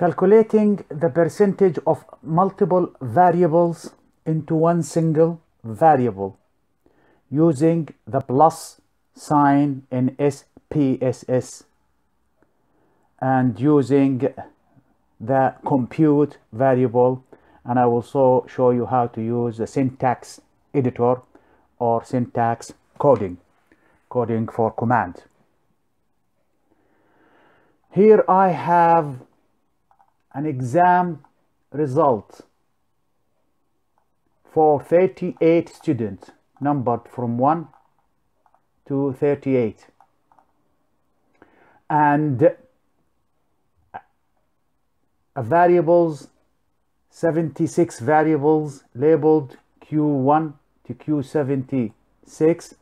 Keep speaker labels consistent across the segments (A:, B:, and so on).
A: calculating the percentage of multiple variables into one single variable using the plus sign in SPSS and using the compute variable. And I will also show you how to use the syntax editor or syntax coding coding for command. Here I have an exam result for 38 students numbered from 1 to 38 and uh, variables 76 variables labeled q1 to q76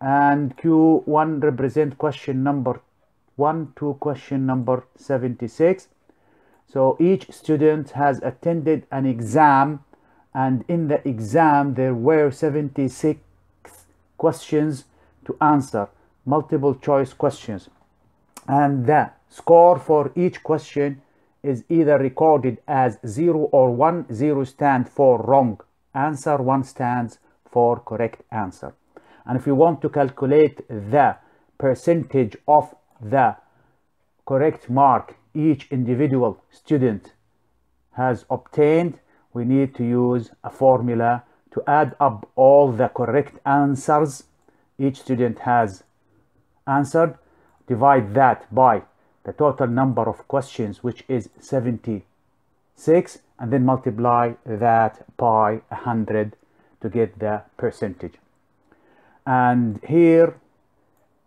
A: and q1 represent question number 1 to question number 76 so each student has attended an exam and in the exam there were 76 questions to answer multiple choice questions. And the score for each question is either recorded as 0 or 1 0 stands for wrong. Answer 1 stands for correct answer. And if you want to calculate the percentage of the correct mark each individual student has obtained we need to use a formula to add up all the correct answers each student has answered. Divide that by the total number of questions which is 76 and then multiply that by 100 to get the percentage. And here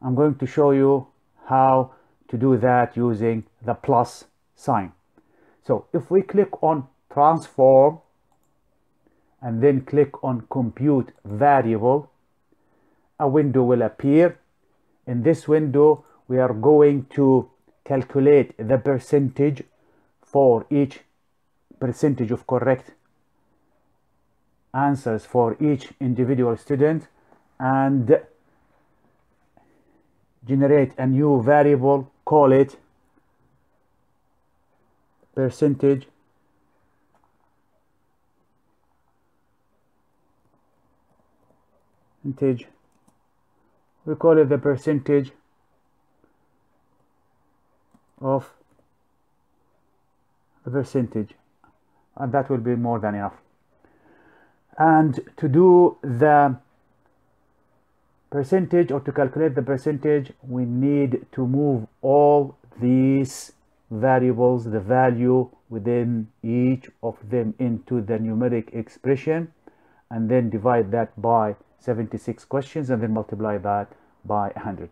A: I'm going to show you how to do that using the plus sign. So if we click on transform and then click on compute variable a window will appear. In this window we are going to calculate the percentage for each percentage of correct answers for each individual student and generate a new variable call it percentage percentage. We call it the percentage of the percentage and that will be more than enough. And to do the percentage or to calculate the percentage we need to move all these variables the value within each of them into the numeric expression and then divide that by 76 questions and then multiply that by 100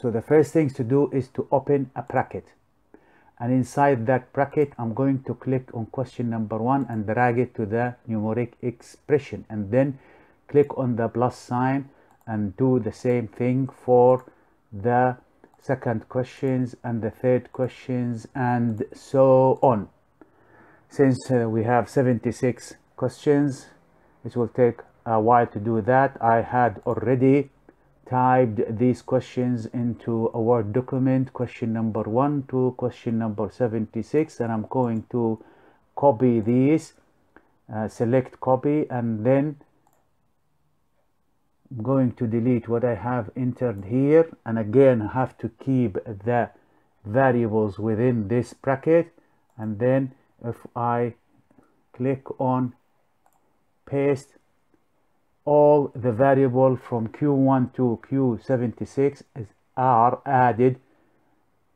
A: so the first thing to do is to open a bracket. And inside that bracket I'm going to click on question number one and drag it to the numeric expression and then click on the plus sign and do the same thing for the second questions and the third questions and so on. Since uh, we have 76 questions it will take a while to do that. I had already typed these questions into a Word document question number 1 to question number 76 and I'm going to copy these uh, select copy and then going to delete what I have entered here and again I have to keep the variables within this bracket and then if I click on paste all the variable from q1 to q76 is, are added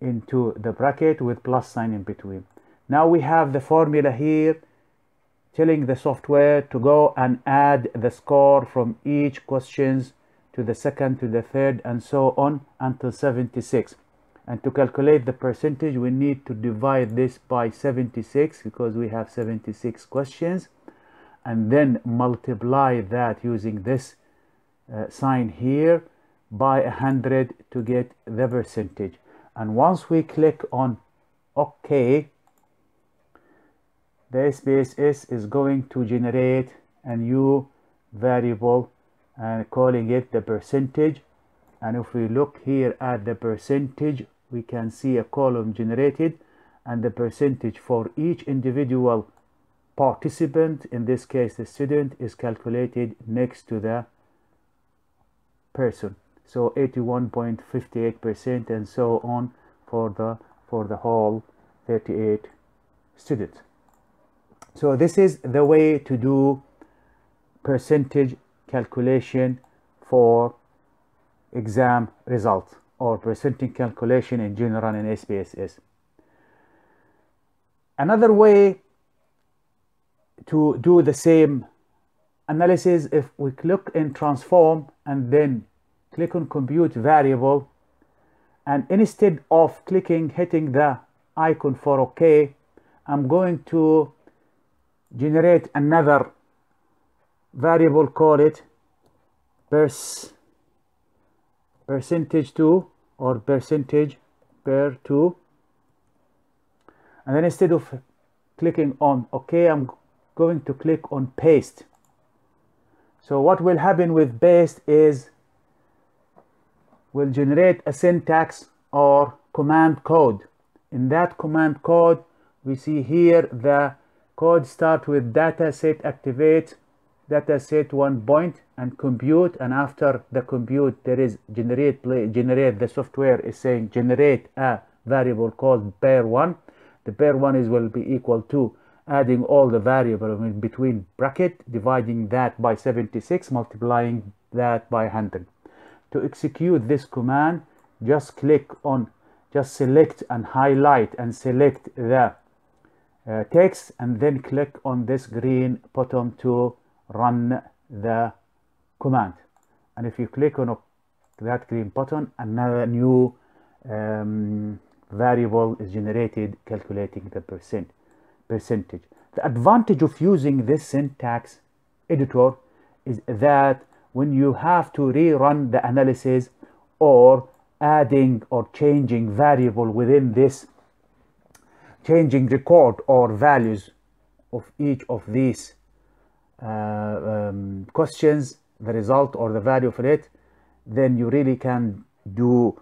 A: into the bracket with plus sign in between. Now we have the formula here telling the software to go and add the score from each questions to the second to the third and so on until 76 and to calculate the percentage we need to divide this by 76 because we have 76 questions and then multiply that using this uh, sign here by 100 to get the percentage. And once we click on OK the SPSS is going to generate a new variable and calling it the percentage. And if we look here at the percentage we can see a column generated and the percentage for each individual participant in this case the student is calculated next to the person. So 81.58 percent and so on for the for the whole 38 students so this is the way to do percentage calculation for exam result or percentage calculation in general in SPSS. Another way to do the same analysis if we click in transform and then click on compute variable and instead of clicking hitting the icon for OK I'm going to generate another variable call it pers percentage 2 or percentage per 2 and then instead of clicking on OK I'm going to click on paste. So what will happen with paste is will generate a syntax or command code. In that command code we see here the code start with data set activate data set one point and compute and after the compute there is generate play generate the software is saying generate a variable called pair one. The pair one is will be equal to adding all the variable in between bracket dividing that by 76 multiplying that by 100 to execute this command just click on just select and highlight and select the uh, text and then click on this green button to run the command. And if you click on that green button another new um, variable is generated calculating the percent percentage. The advantage of using this syntax editor is that when you have to rerun the analysis or adding or changing variable within this changing record or values of each of these uh, um, questions the result or the value for it then you really can do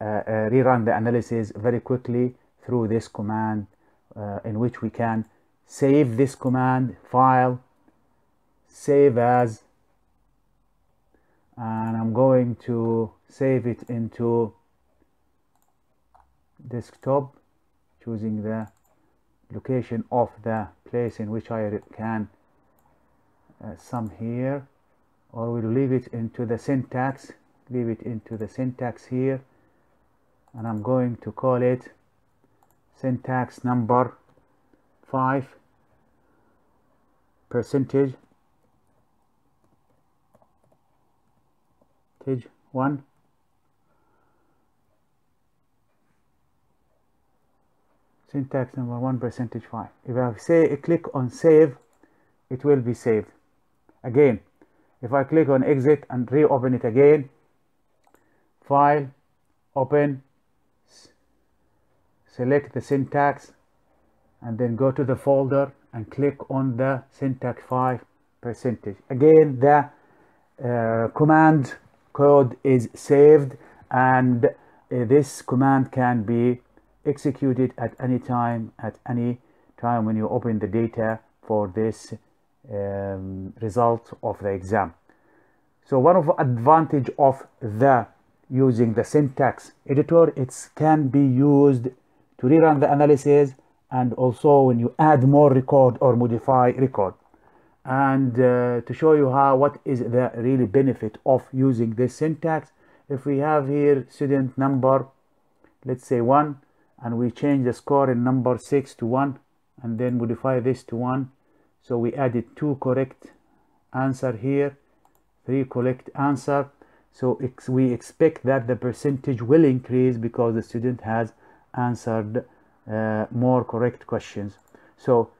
A: uh, uh, rerun the analysis very quickly through this command uh, in which we can save this command file save as and I'm going to save it into desktop choosing the location of the place in which I can uh, sum here or we'll leave it into the syntax leave it into the syntax here and I'm going to call it syntax number 5 percentage page 1 syntax number 1 percentage 5 if I say click on save it will be saved. Again if I click on exit and reopen it again file open select the syntax and then go to the folder and click on the syntax 5 percentage. Again the uh, command code is saved and uh, this command can be executed at any time at any time when you open the data for this um, result of the exam. So one of the advantage of the using the syntax editor it can be used to rerun the analysis and also when you add more record or modify record. And uh, to show you how what is the really benefit of using this syntax if we have here student number let's say 1 and we change the score in number 6 to 1 and then modify this to 1 so we added two correct answer here three correct answer. So ex we expect that the percentage will increase because the student has answered uh, more correct questions. So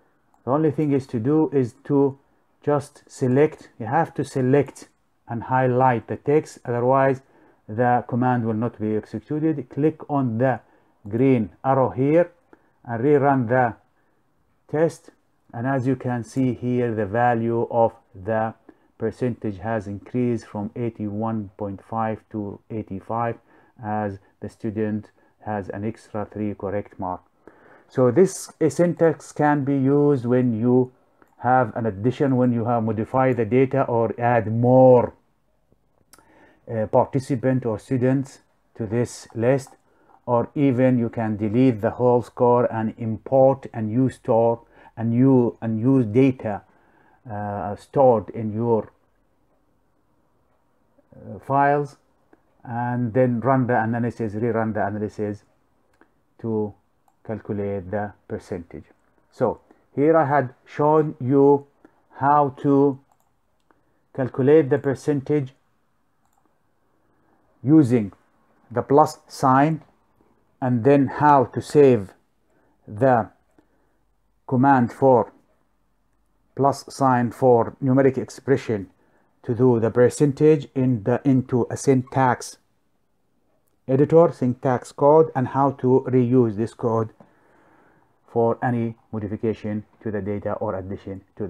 A: the only thing is to do is to just select you have to select and highlight the text otherwise the command will not be executed. Click on the green arrow here and rerun the test. And as you can see here the value of the percentage has increased from 81.5 to 85 as the student has an extra 3 correct mark. So this syntax can be used when you have an addition, when you have modified the data or add more uh, participant or students to this list or even you can delete the whole score and import a new store and new and use data uh, stored in your uh, files and then run the analysis rerun the analysis to calculate the percentage. So here I had shown you how to calculate the percentage using the plus sign and then how to save the command for plus sign for numeric expression to do the percentage in the into a syntax editor syntax code and how to reuse this code for any modification to the data or addition to the